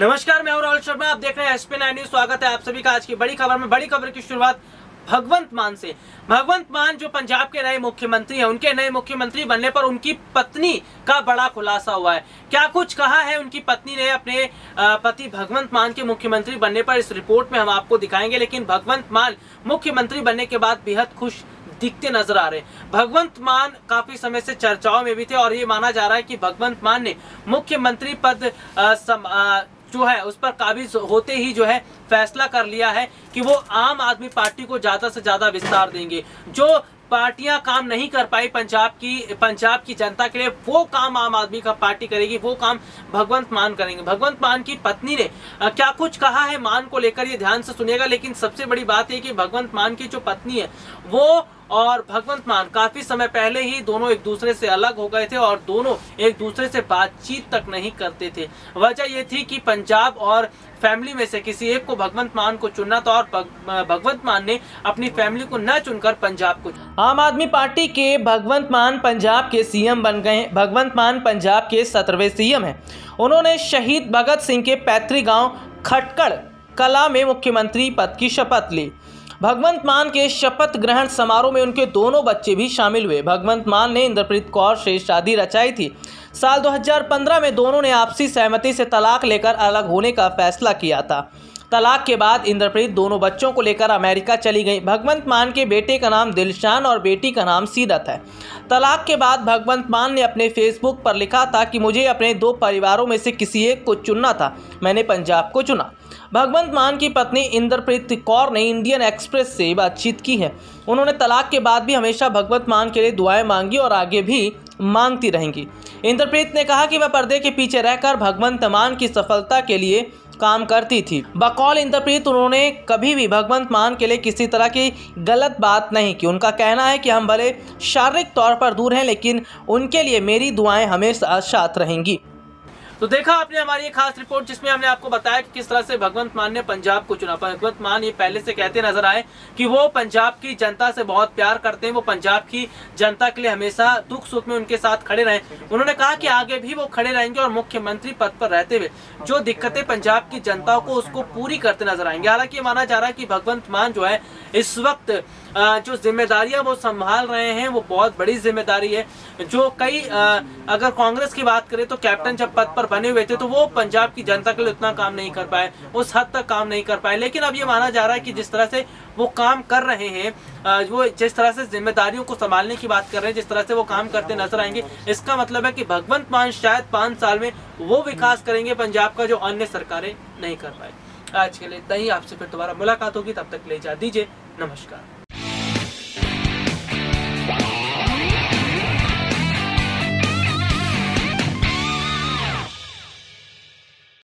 शर्मा, आप देख रहे हैं एसपी नाइन न्यूज़ स्वागत है आप सभी का आज की बड़ी खबर में। बड़ी खबर की शुरुआत भगवंत मान से। भगवंत मान जो पंजाब के नए मुख्यमंत्री हैं, उनके नए मुख्यमंत्री बनने पर उनकी पत्नी का बड़ा खुलासा हुआ है। क्या कुछ कहा है उनकी पत्नी ने अपने पति भगवंत मान के मुख्यमंत्री बनने पर? इस रिपोर्ट में हम आपको दिखाएँगे, लेकिन भगवंत मान मुख्यमंत्री बनने के बाद बेहद खुश दिखते नज़र आ रहे भगवंत मान काफ़ी समय से चर्चाओं में भी थे, और ये माना जा रहा है कि भगवंत मान ने मुख्यमंत्री पद जो है, उस पर काबिज होते ही जो है, फैसला कर लिया है कि वो आम आदमी पार्टी को ज़्यादा से ज़्यादा विस्तार देंगे। जो पार्टियाँ काम नहीं कर पाई पंजाब की पंजाब की जनता के लिए, वो काम आम आदमी का पार्टी करेगी, वो काम भगवंत मान करेंगे। भगवंत मान की पत्नी ने क्या कुछ कहा है मान को लेकर, ये ध्यान से सुनेगा लेकिन सबसे बड़ी बात है कि भगवंत मान की जो पत्नी है, वो और भगवंत मान काफ़ी समय पहले ही दोनों एक दूसरे से अलग हो गए थे और दोनों एक दूसरे से बातचीत तक नहीं करते थे। वजह यह थी कि पंजाब और फैमिली में से किसी एक को भगवंत मान को चुनना था और भगवंत मान ने अपनी फैमिली को न चुनकर पंजाब को आम आदमी पार्टी के भगवंत मान पंजाब के सीएम बन गए भगवंत मान पंजाब के सत्रहवें सीएम हैं। उन्होंने शहीद भगत सिंह के पैतृक गाँव खटकड़ कला में मुख्यमंत्री पद की शपथ ली। भगवंत मान के शपथ ग्रहण समारोह में उनके दोनों बच्चे भी शामिल हुए। भगवंत मान ने इंद्रप्रीत कौर से शादी रचाई थी। साल 2015 में दोनों ने आपसी सहमति से तलाक लेकर अलग होने का फैसला किया था। तलाक के बाद इंद्रप्रीत दोनों बच्चों को लेकर अमेरिका चली गई। भगवंत मान के बेटे का नाम दिलशान और बेटी का नाम सीरत है। तलाक के बाद भगवंत मान ने अपने फेसबुक पर लिखा था कि मुझे अपने दो परिवारों में से किसी एक को चुनना था। मैंने पंजाब को चुना। भगवंत मान की पत्नी इंद्रप्रीत कौर ने इंडियन एक्सप्रेस से बातचीत की है। उन्होंने तलाक के बाद भी हमेशा भगवंत मान के लिए दुआएँ मांगी और आगे भी मांगती रहेंगी। इंद्रप्रीत ने कहा कि वह पर्दे के पीछे रहकर भगवंत मान की सफलता के लिए काम करती थी। बकौल इंद्रप्रीत, उन्होंने कभी भी भगवंत मान के लिए किसी तरह की गलत बात नहीं की। उनका कहना है कि हम भले शारीरिक तौर पर दूर हैं, लेकिन उनके लिए मेरी दुआएँ हमेशा साथ रहेंगी। तो देखा आपने हमारी एक खास रिपोर्ट जिसमें हमने आपको बताया कि किस तरह से भगवंत मान ने पंजाब को चुना। भगवंत मान ये पहले से कहते नज़र आए कि वो पंजाब की जनता से बहुत प्यार करते हैं, वो पंजाब की जनता के लिए हमेशा दुख सुख में उनके साथ खड़े रहे। उन्होंने कहा कि आगे भी वो खड़े रहेंगे और मुख्यमंत्री पद पर रहते हुए जो दिक्कतें पंजाब की जनता को उसको पूरी करते नज़र आएँगे। हालाँकि माना जा रहा है कि भगवंत मान जो है इस वक्त जो जिम्मेदारियाँ वो संभाल रहे हैं, वो बहुत बड़ी ज़िम्मेदारी है। जो कई अगर कांग्रेस की बात करें तो कैप्टन जब पद पर बने हुए थे तो वो पंजाब की जनता के लिए उतना काम नहीं कर पाए, उस हद तक काम नहीं कर पाए। लेकिन अब ये माना जा रहा है कि जिस तरह से वो काम कर रहे हैं वो जिस तरह से जिम्मेदारियों को संभालने की बात कर रहे हैं, जिस तरह से वो काम करते नज़र आएँगे, इसका मतलब है कि भगवंत मान शायद पाँच साल में वो विकास करेंगे, पंजाब का जो अन्य सरकारें नहीं कर पाए। आज के लिए इतना ही, आपसे फिर दोबारा मुलाकात होगी, तब तक ले जा दीजिए, नमस्कार।